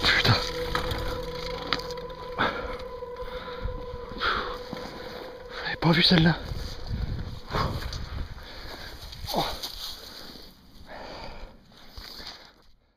putain. J'avais pas vu celle-là.